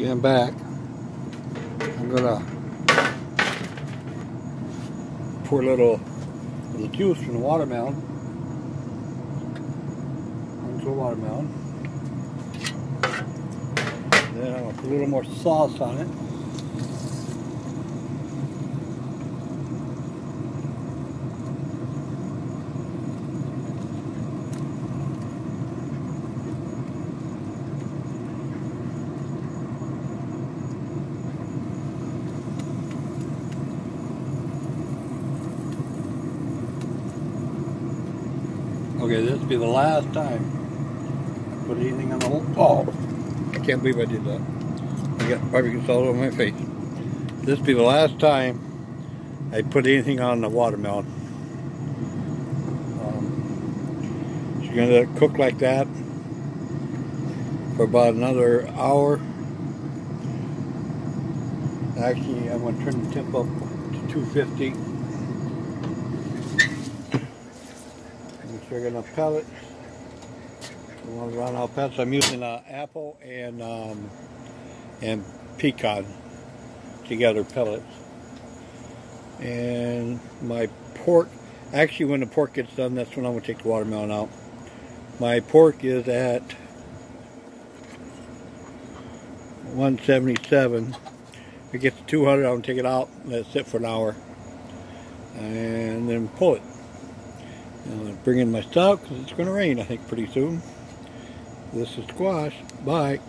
Getting back. I'm gonna pour a little the juice from the watermelon onto the watermelon. Then I'm gonna put a little more sauce on it. Okay, this will be the last time I put anything on the whole. Oh, I can't believe I did that. I got barbecue sauce on my face. This will be the last time I put anything on the watermelon. Um, going to cook like that for about another hour. Actually, I'm going to turn the temp up to 250. Make enough pellets. We want to run out pellets. I'm using uh, apple and um, and pecan together pellets. And my pork, actually when the pork gets done, that's when I'm going to take the watermelon out. My pork is at 177. If it gets to 200, I'm going to take it out, let it sit for an hour, and then pull it. Uh, bring in my stuff because it's going to rain, I think, pretty soon. This is Squash. Bye.